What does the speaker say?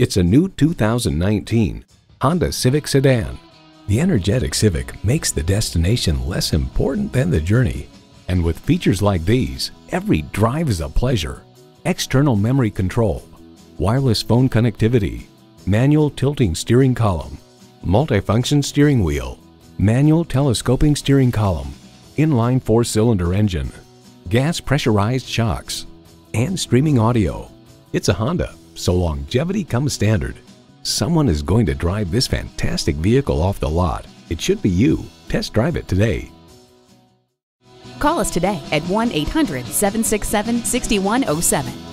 It's a new 2019 Honda Civic sedan. The energetic Civic makes the destination less important than the journey. And with features like these, every drive is a pleasure. External memory control, wireless phone connectivity, manual tilting steering column, multifunction steering wheel, manual telescoping steering column, inline four-cylinder engine, gas pressurized shocks, and streaming audio. It's a Honda, so longevity comes standard. Someone is going to drive this fantastic vehicle off the lot. It should be you. Test drive it today. Call us today at 1 800 767 6107.